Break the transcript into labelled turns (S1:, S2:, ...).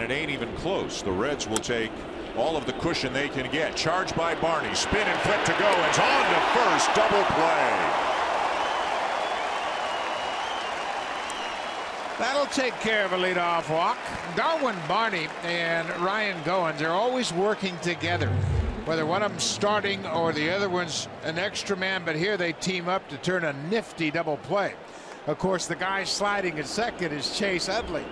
S1: and it ain't even close. The Reds will take all of the cushion they can get. Charged by Barney. Spin and flip to go. It's on to first. Double play.
S2: That'll take care of a leadoff walk. Darwin Barney and Ryan Goins are always working together. Whether one of them's starting or the other one's an extra man, but here they team up to turn a nifty double play. Of course, the guy sliding at second is Chase Utley.